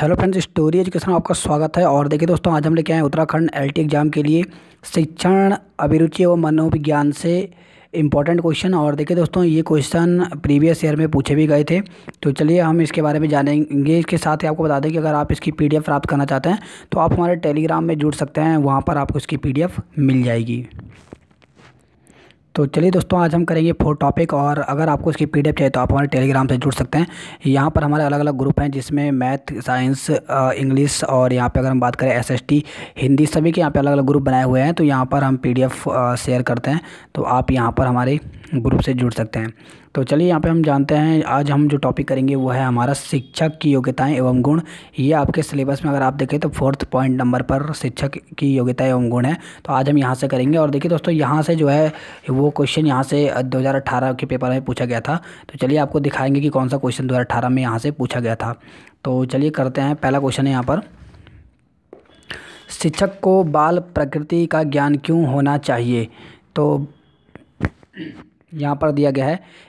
Hello friends story education आपका स्वागत है। और देखिए दोस्तों, आज हम लेके आए उत्तराखंड एलटी एग्ज़ाम के लिए शिक्षण, अभिरुचि एवं मनोविज्ञान से इंपॉर्टेंट क्वेश्चन और देखिए दोस्तों, ये क्वेश्चन प्रीवियस ईयर में पूछे भी गए थे। तो चलिए हम इसके बारे में जानेंगे। इसके साथ ही आपको बता दें कि अगर आप इसकी पीडीएफ प्राप्त करना चाहते हैं तो आप हमारे टेलीग्राम में जुड़ सकते हैं। वहाँ पर आपको इसकी पीडीएफ मिल जाएगी। तो चलिए दोस्तों, आज हम करेंगे फोर टॉपिक और अगर आपको इसकी पीडीएफ चाहिए तो आप हमारे टेलीग्राम से जुड़ सकते हैं। यहाँ पर हमारे अलग अलग ग्रुप हैं जिसमें मैथ साइंस इंग्लिश और यहाँ पे अगर हम बात करें एसएसटी हिंदी सभी के यहाँ पे अलग अलग ग्रुप बनाए हुए हैं। तो यहाँ पर हम पीडीएफ शेयर करते हैं। तो आप यहाँ पर हमारे ग्रुप से जुड़ सकते हैं। तो चलिए यहाँ पे हम जानते हैं, आज हम जो टॉपिक करेंगे वो है हमारा शिक्षक की योग्यताएँ एवं गुण। ये आपके सिलेबस में अगर आप देखें तो फोर्थ पॉइंट नंबर पर शिक्षक की योग्यता एवं गुण है। तो आज हम यहाँ से करेंगे और देखिए दोस्तों, यहाँ से जो है वो क्वेश्चन यहाँ से दो हज़ार अठारह के पेपर में पूछा गया था। तो चलिए आपको दिखाएँगे कि कौन सा क्वेश्चन दो हज़ार अठारह में यहाँ से पूछा गया था। तो चलिए करते हैं पहला क्वेश्चन है यहाँ पर। शिक्षक को बाल प्रकृति का ज्ञान क्यों होना चाहिए? तो यहाँ पर दिया गया है।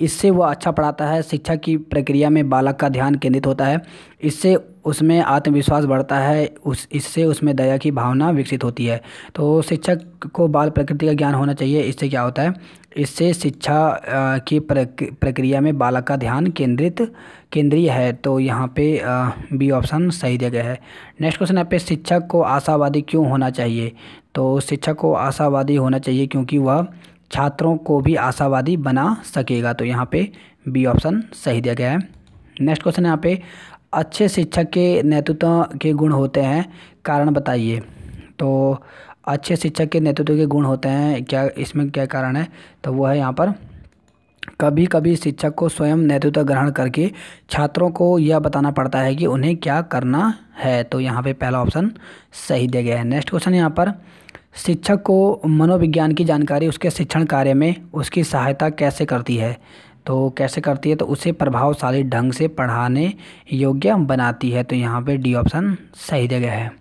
इससे वह अच्छा पढ़ाता है, शिक्षा की प्रक्रिया में बालक का ध्यान केंद्रित होता है। इससे उसमें आत्मविश्वास बढ़ता है, उस, इससे उसमें दया की भावना विकसित होती है। तो शिक्षक को बाल प्रकृति का ज्ञान होना चाहिए, इससे क्या होता है? इससे शिक्षा की प्रक्रिया में बालक का ध्यान केंद्रित, केंद्रीय है। तो यहाँ पे बी ऑप्शन सही दिया गया है। नेक्स्ट क्वेश्चन यहाँ पे, शिक्षक को आशावादी क्यों होना चाहिए? तो शिक्षक को आशावादी होना चाहिए क्योंकि वह छात्रों को भी आशावादी बना सकेगा। तो यहाँ पे बी ऑप्शन सही दिया गया है। नेक्स्ट क्वेश्चन यहाँ पे, अच्छे शिक्षक के नेतृत्व के गुण होते हैं, कारण बताइए। तो अच्छे शिक्षक के नेतृत्व के गुण होते हैं, क्या इसमें क्या कारण है? तो वो है यहाँ पर कभी कभी शिक्षक को स्वयं नेतृत्व ग्रहण करके छात्रों को यह बताना पड़ता है कि उन्हें क्या करना है। तो यहाँ पे पहला ऑप्शन सही दिया गया है। नेक्स्ट क्वेश्चन यहाँ पर शिक्षक को मनोविज्ञान की जानकारी उसके शिक्षण कार्य में उसकी सहायता कैसे करती है? तो कैसे करती है? तो उसे प्रभावशाली ढंग से पढ़ाने योग्य बनाती है। तो यहाँ पे डी ऑप्शन सही जगह है।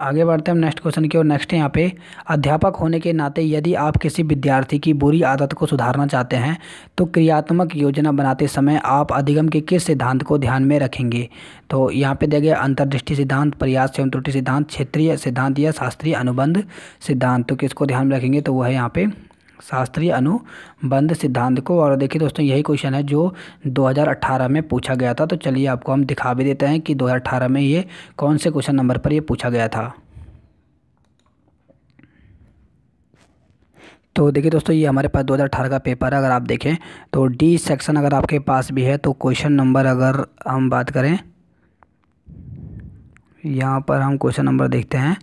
आगे बढ़ते हैं हम नेक्स्ट क्वेश्चन की ओर। नेक्स्ट यहाँ पे, अध्यापक होने के नाते यदि आप किसी विद्यार्थी की बुरी आदत को सुधारना चाहते हैं तो क्रियात्मक योजना बनाते समय आप अधिगम के किस सिद्धांत को ध्यान में रखेंगे? तो यहाँ पे दिया गया अंतर्दृष्टि सिद्धांत, प्रयास एवं त्रुटि सिद्धांत, क्षेत्रीय सिद्धांत या शास्त्रीय अनुबंध सिद्धांत तो किसको ध्यान में रखेंगे तो वह है यहाँ पे शास्त्रीय अनुबंध सिद्धांत को। और देखिए दोस्तों, यही क्वेश्चन है जो 2018 में पूछा गया था। तो चलिए आपको हम दिखा भी देते हैं कि 2018 में ये कौन से क्वेश्चन नंबर पर ये पूछा गया था। तो देखिए दोस्तों, ये हमारे पास 2018 का पेपर है, अगर आप देखें तो डी सेक्शन अगर आपके पास भी है तो क्वेश्चन नंबर अगर हम बात करें, यहाँ पर हम क्वेश्चन नंबर देखते हैं।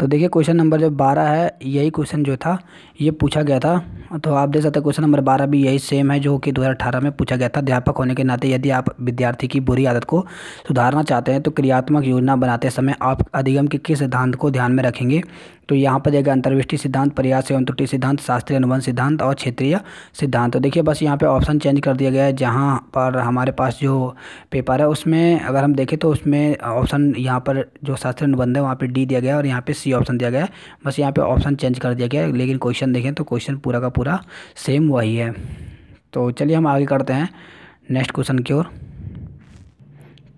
तो देखिए क्वेश्चन नंबर जो बारह है, यही क्वेश्चन जो था, ये पूछा गया था। तो आप देख सकते हैं क्वेश्चन नंबर बारह भी यही सेम है जो कि 2018 में पूछा गया था। अध्यापक होने के नाते यदि आप विद्यार्थी की बुरी आदत को सुधारना चाहते हैं तो क्रियात्मक योजना बनाते समय आप अधिगम के किस सिद्धांत को ध्यान में रखेंगे? तो यहाँ पर देगा अंतर्विष्टि सिद्धांत, प्रयास एवं त्रुटि सिद्धांत, शास्त्रीय अनुबंध सिद्धांत और क्षेत्रीय सिद्धांत। तो देखिए बस यहाँ पे ऑप्शन चेंज कर दिया गया है, जहाँ पर हमारे पास जो पेपर है उसमें अगर हम देखें तो उसमें ऑप्शन यहाँ पर जो शास्त्रीय अनुबंध है वहाँ पर डी दिया गया और यहाँ पर सी ऑप्शन दिया गया बस यहाँ पर ऑप्शन चेंज कर दिया गया लेकिन क्वेश्चन देखें तो क्वेश्चन पूरा का पूरा सेम वही है। तो चलिए हम आगे करते हैं नेक्स्ट क्वेश्चन की ओर।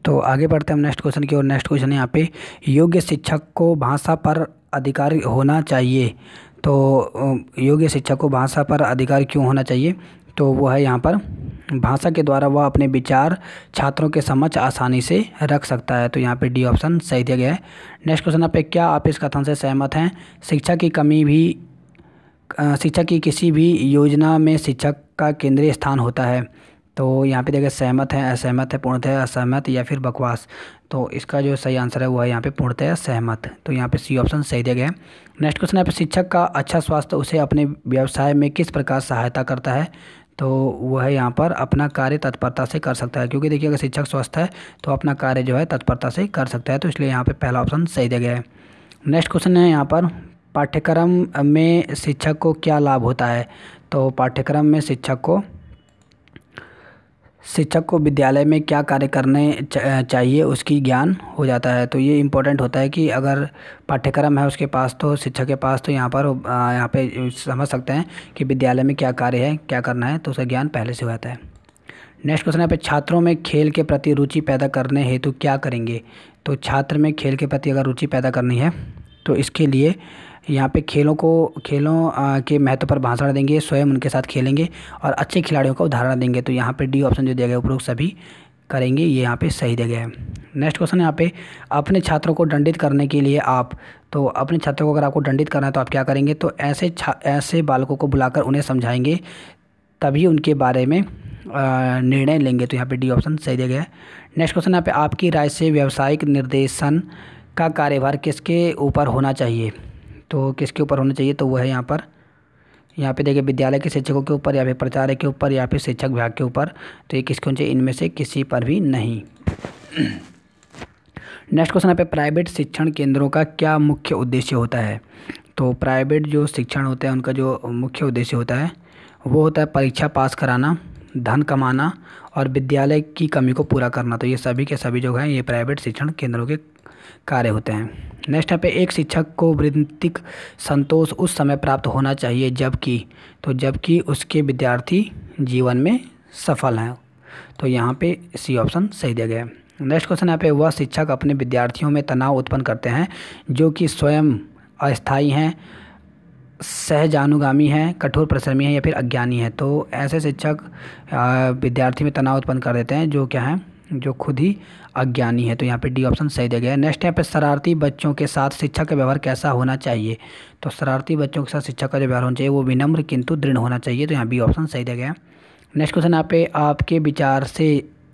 तो आगे बढ़ते हैं हम नेक्स्ट क्वेश्चन की ओर। नेक्स्ट क्वेश्चन यहाँ पे, योग्य शिक्षक को भाषा पर अधिकार होना चाहिए। तो योग्य शिक्षक को भाषा पर अधिकार क्यों होना चाहिए? तो वो है यहाँ पर। भाषा के द्वारा वह अपने विचार छात्रों के समझ आसानी से रख सकता है। तो यहाँ पे डी ऑप्शन सही दिया गया है। नेक्स्ट क्वेश्चन आप क्या आप इस कथन से सहमत हैं? शिक्षा की कमी भी शिक्षा की किसी भी योजना में शिक्षक का केंद्रीय स्थान होता है। तो यहाँ पे देखिए सहमत है, असहमत है, पूर्णतः असहमत या फिर बकवास। तो इसका जो सही आंसर है वो है यहाँ पे पूर्णतः सहमत। तो यहाँ पे सी ऑप्शन सही दिया गया है। नेक्स्ट क्वेश्चन है शिक्षक का अच्छा स्वास्थ्य उसे अपने व्यवसाय में किस प्रकार सहायता करता है? तो वह यहाँ पर अपना कार्य तत्परता से कर सकता है। क्योंकि देखिए, अगर शिक्षक स्वस्थ है तो अपना कार्य जो है तत्परता से कर सकता है। तो इसलिए यहाँ पर पहला ऑप्शन सही दिया गया है। नेक्स्ट क्वेश्चन है यहाँ पर, पाठ्यक्रम में शिक्षक को क्या लाभ होता है? तो पाठ्यक्रम में शिक्षक को शिक्षक को विद्यालय में क्या कार्य करने चाहिए उसकी ज्ञान हो जाता है। तो ये इम्पोर्टेंट होता है कि अगर पाठ्यक्रम है उसके पास तो शिक्षक के पास तो यहाँ पर यहाँ पे समझ सकते हैं कि विद्यालय में क्या कार्य है, क्या करना है तो उसका ज्ञान पहले से हो जाता है। नेक्स्ट क्वेश्चन यहाँ पे छात्रों में खेल के प्रति रुचि पैदा करने हेतु क्या करेंगे? तो छात्र में खेल के प्रति अगर रुचि पैदा करनी है तो इसके लिए यहाँ पे खेलों को, खेलों के महत्व पर भाषण देंगे, स्वयं उनके साथ खेलेंगे और अच्छे खिलाड़ियों का उदाहरण देंगे। तो यहाँ पे डी ऑप्शन जो दिया गया, उपरोक्त सभी करेंगे, ये यहाँ पे सही दिया गया है। नेक्स्ट क्वेश्चन यहाँ पे, अपने छात्रों को दंडित करने के लिए आप तो अपने छात्रों को अगर आपको दंडित करना है तो आप क्या करेंगे? तो ऐसे ऐसे बालकों को बुलाकर उन्हें समझाएँगे, तभी उनके बारे में निर्णय लेंगे। तो यहाँ पे डी ऑप्शन सही दिया गया है। नेक्स्ट क्वेश्चन यहाँ पे, आपकी राय से व्यावसायिक निर्देशन का कार्यभार किसके ऊपर होना चाहिए? तो किसके ऊपर होना चाहिए? तो वो है यहाँ पर। यहाँ पे देखिए, विद्यालय के शिक्षकों के ऊपर या फिर प्राचार्य के ऊपर या फिर शिक्षक विभाग के ऊपर। तो ये किसके होना चाहिए? इनमें से किसी पर भी नहीं। नेक्स्ट क्वेश्चन यहाँ पे प्राइवेट शिक्षण केंद्रों का क्या मुख्य उद्देश्य होता है? तो प्राइवेट जो शिक्षण होता है, उनका जो मुख्य उद्देश्य होता है, वो होता है परीक्षा पास कराना। धन कमाना और विद्यालय की कमी को पूरा करना। तो ये सभी के सभी जो हैं, ये प्राइवेट शिक्षण केंद्रों के कार्य होते हैं। नेक्स्ट यहाँ पे एक शिक्षक को वृत्तिक संतोष उस समय प्राप्त होना चाहिए जबकि तो जबकि उसके विद्यार्थी जीवन में सफल हैं। तो यहाँ पे सी ऑप्शन सही दिया गया है। नेक्स्ट क्वेश्चन यहाँ पे, वह शिक्षक अपने विद्यार्थियों में तनाव उत्पन्न करते हैं जो कि स्वयं अस्थायी हैं सहजानुगामी हैं, कठोर परिश्रमी हैं या फिर अज्ञानी हैं तो ऐसे शिक्षक विद्यार्थी में तनाव उत्पन्न कर देते हैं, जो क्या है, जो खुद ही अज्ञानी है। तो यहाँ पे डी ऑप्शन सही दिया गया है। नेक्स्ट यहाँ पे शरारती बच्चों के साथ शिक्षक का व्यवहार कैसा होना चाहिए? तो शरारती बच्चों के साथ शिक्षक का जो व्यवहार होना चाहिए, वो विनम्र किंतु दृढ़ होना चाहिए। तो यहाँ बी ऑप्शन सही दिया गया है। नेक्स्ट क्वेश्चन यहाँ पे आपके विचार से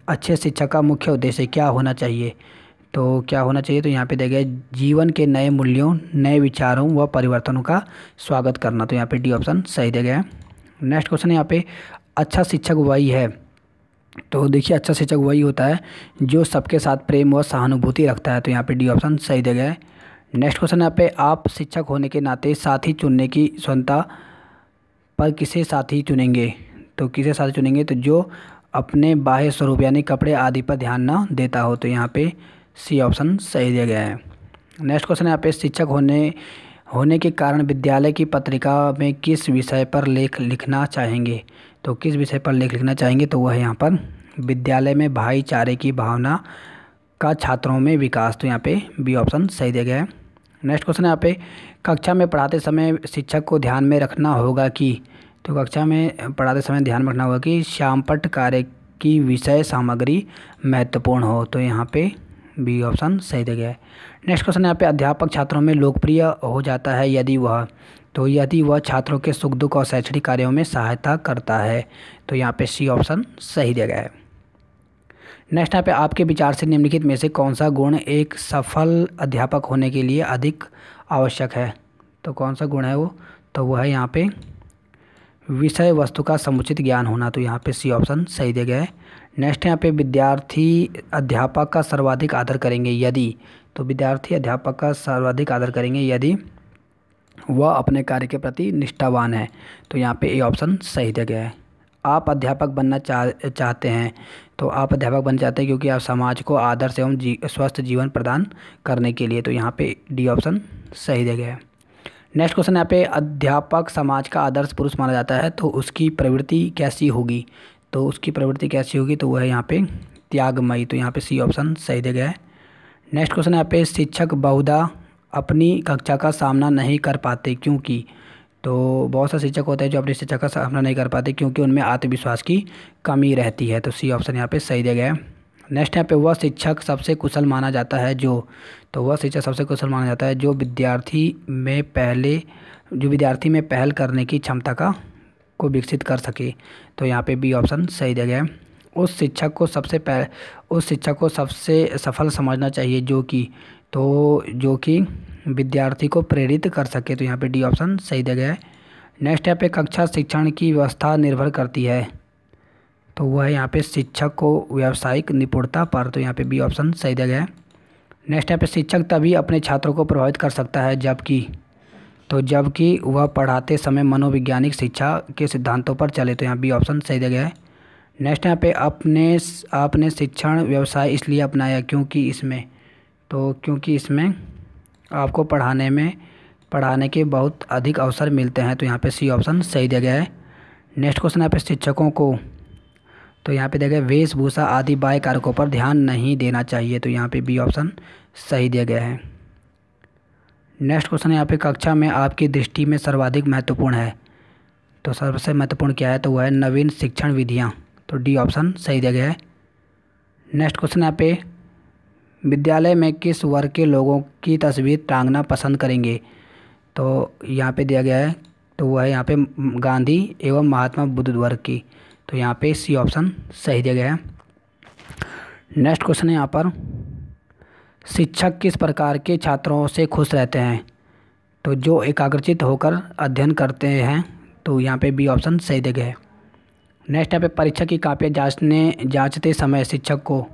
अच्छे शिक्षक का मुख्य उद्देश्य क्या होना चाहिए? तो क्या होना चाहिए? तो यहाँ पे देखिए जीवन के नए मूल्यों, नए विचारों व परिवर्तनों का स्वागत करना। तो यहाँ पे डी ऑप्शन सही दिया गया है। नेक्स्ट क्वेश्चन यहाँ पे अच्छा शिक्षक वही है तो देखिए अच्छा शिक्षक वही होता है जो सबके साथ प्रेम व सहानुभूति रखता है। तो यहाँ पे डी ऑप्शन सही दिया गया है। नेक्स्ट क्वेश्चन यहाँ पे आप शिक्षक होने के नाते साथी चुनने की स्वतंत्रता पर किसे साथी चुनेंगे? तो किसे साथी चुनेंगे? तो जो अपने बाह्य स्वरूप यानी कपड़े आदि पर ध्यान ना देता हो तो यहाँ पे सी ऑप्शन सही दिया गया है। नेक्स्ट क्वेश्चन यहाँ पे शिक्षक होने होने के कारण विद्यालय की पत्रिका में किस विषय पर लेख लिखना चाहेंगे? तो किस विषय पर लेख लिखना चाहेंगे? तो वह यहाँ पर विद्यालय में भाईचारे की भावना का छात्रों में विकास। तो यहाँ पे बी ऑप्शन सही दिया गया है। नेक्स्ट क्वेश्चन है, यहाँ पे कक्षा में पढ़ाते समय शिक्षक को ध्यान में रखना होगा कि तो कक्षा में पढ़ाते समय ध्यान में रखना होगा कि श्यामपट कार्य की विषय सामग्री महत्वपूर्ण हो। तो यहाँ पे बी ऑप्शन सही दिया गया है। नेक्स्ट क्वेश्चन यहाँ पे अध्यापक छात्रों में लोकप्रिय हो जाता है यदि वह तो यदि वह छात्रों के सुख, दुख और शैक्षणिक कार्यों में सहायता करता है तो यहाँ पे सी ऑप्शन सही दिया गया है। नेक्स्ट यहाँ पे आपके विचार से निम्नलिखित में से कौन सा गुण एक सफल अध्यापक होने के लिए अधिक आवश्यक है? तो कौन सा गुण है वो? तो वह है यहाँ पे विषय वस्तु का समुचित ज्ञान होना तो यहाँ पे सी ऑप्शन सही दिया गया है। नेक्स्ट यहाँ पे विद्यार्थी अध्यापक का सर्वाधिक आदर करेंगे यदि। तो विद्यार्थी अध्यापक का सर्वाधिक आदर करेंगे यदि वह अपने कार्य के प्रति निष्ठावान है। तो यहाँ पे ए ऑप्शन सही दिया गया है। आप अध्यापक बनना चाह चाहते हैं तो आप अध्यापक बन जाते हैं क्योंकि आप समाज को आदर्श एवं जी, स्वस्थ जीवन प्रदान करने के लिए। तो यहाँ पे डी ऑप्शन सही दिया गया है। नेक्स्ट क्वेश्चन यहाँ पे अध्यापक समाज का आदर्श पुरुष माना जाता है तो उसकी प्रवृत्ति कैसी होगी? तो उसकी प्रवृत्ति कैसी होगी? तो वह है यहाँ पे त्यागमयी। तो यहाँ पे सी ऑप्शन सही दिया गया है। नेक्स्ट क्वेश्चन यहाँ पे, शिक्षक बहुधा अपनी कक्षा का सामना नहीं कर पाते क्योंकि? तो बहुत सा शिक्षक होते हैं जो अपनी शिक्षा का सामना नहीं कर पाते क्योंकि उनमें आत्मविश्वास की कमी रहती है। तो सी ऑप्शन यहाँ पे सही दिया गया है। नेक्स्ट यहाँ पे वह शिक्षक सबसे कुशल माना जाता है जो? तो वह शिक्षक सबसे कुशल माना जाता है जो विद्यार्थी में पहले, जो विद्यार्थी में पहल करने की क्षमता का को विकसित कर सके। तो यहाँ पे बी ऑप्शन सही दिया गया है। उस शिक्षक को सबसे पहले उस शिक्षक को सबसे सफल समझना चाहिए जो कि तो जो कि विद्यार्थी को प्रेरित कर सके। तो यहाँ पे डी ऑप्शन सही दिया गया है। नेक्स्ट यहाँ पे कक्षा शिक्षण की व्यवस्था निर्भर करती है। तो वह है यहाँ पे शिक्षक को व्यावसायिक निपुणता पर। तो यहाँ पे बी ऑप्शन सही दिया गया है। नेक्स्ट यहाँ पे शिक्षक तभी अपने छात्रों को प्रभावित कर सकता है जबकि तो जबकि वह पढ़ाते समय मनोवैज्ञानिक शिक्षा के सिद्धांतों पर चले तो यहाँ बी ऑप्शन सही दिया गया है। नेक्स्ट यहाँ पे अपने आपने शिक्षण व्यवसाय इसलिए अपनाया क्योंकि इसमें तो क्योंकि इसमें आपको पढ़ाने में, पढ़ाने के बहुत अधिक अवसर मिलते हैं तो यहाँ पे सी ऑप्शन सही दिया गया है नेक्स्ट क्वेश्चन यहाँ पे शिक्षकों को तो यहाँ पे देखिए वेशभूषा आदि बाह्य कारकों पर ध्यान नहीं देना चाहिए तो यहाँ पे बी ऑप्शन सही दिया गया है। नेक्स्ट क्वेश्चन यहाँ पे कक्षा में आपकी दृष्टि में सर्वाधिक महत्वपूर्ण है। तो सबसे महत्वपूर्ण क्या है? तो वह है नवीन शिक्षण विधियाँ। तो डी ऑप्शन सही दिया गया है। नेक्स्ट क्वेश्चन यहाँ पे विद्यालय में किस वर्ग के लोगों की तस्वीर टांगना पसंद करेंगे? तो यहाँ पे दिया गया है तो वह है यहाँ पे गांधी एवं महात्मा बुद्ध वर्ग की। तो यहाँ पे सी ऑप्शन सही दिया गया है। नेक्स्ट क्वेश्चन है, यहाँ पर शिक्षक किस प्रकार के छात्रों से खुश रहते हैं? तो जो एकाग्रचित होकर अध्ययन करते हैं तो यहाँ पे बी ऑप्शन सही दिया गया है। नेक्स्ट यहाँ पे परीक्षा की कापियाँ जांचने, जांचते समय शिक्षक को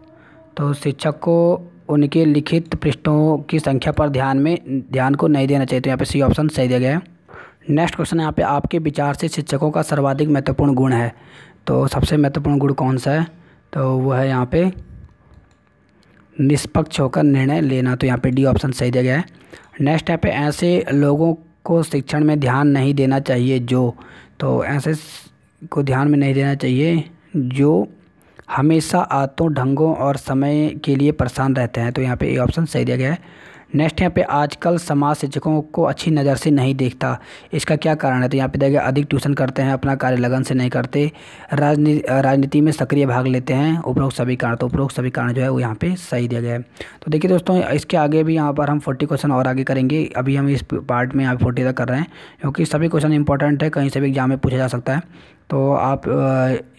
तो शिक्षक को उनके लिखित पृष्ठों की संख्या पर ध्यान में, ध्यान को नहीं देना चाहिए। तो यहाँ पे सी ऑप्शन सही दिया गया है नेक्स्ट क्वेश्चन यहाँ पे आपके विचार से शिक्षकों का सर्वाधिक महत्वपूर्ण गुण है। तो सबसे महत्वपूर्ण गुण कौन सा है? तो वो है यहाँ पे निष्पक्ष होकर निर्णय लेना। तो यहाँ पे डी ऑप्शन सही दिया गया है। नेक्स्ट है पे ऐसे लोगों को शिक्षण में ध्यान नहीं देना चाहिए जो तो ऐसे को ध्यान में नहीं देना चाहिए जो हमेशा आतों ढंगों और समय के लिए परेशान रहते हैं। तो यहाँ पे ए ऑप्शन सही दिया गया है। नेक्स्ट यहाँ पे आजकल समाज शिक्षकों को अच्छी नज़र से नहीं देखता। इसका क्या कारण है? तो यहाँ पे देखिए, अधिक ट्यूशन करते हैं, अपना कार्य लगन से नहीं करते। राजनीति राजनीति में सक्रिय भाग लेते हैं, उपरोक्त सभी कारण तो उपरोक्त सभी कारण जो है वो यहाँ पे सही दिया गया है। तो देखिए दोस्तों, इसके आगे भी यहाँ पर हम फोर्टी क्वेश्चन और आगे करेंगे। अभी हम इस पार्ट में यहाँ फोर्टी तक कर रहे हैं, क्योंकि सभी क्वेश्चन इंपॉर्टेंट है, कहीं से भी एग्ज़ाम में पूछा जा सकता है। तो आप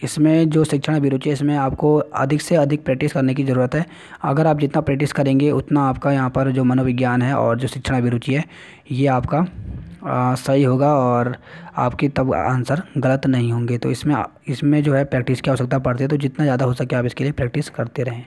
इसमें जो शिक्षण अभिरुचि है इसमें आपको अधिक से अधिक प्रैक्टिस करने की ज़रूरत है। अगर आप जितना प्रैक्टिस करेंगे उतना आपका यहाँ पर जो मनोविज्ञान है और जो शिक्षण अभिरुचि है ये आपका आ, सही होगा और आपके तब आंसर गलत नहीं होंगे। तो इसमें इसमें जो है प्रैक्टिस की आवश्यकता पड़ती है। तो जितना ज़्यादा हो सके आप इसके लिए प्रैक्टिस करते रहें।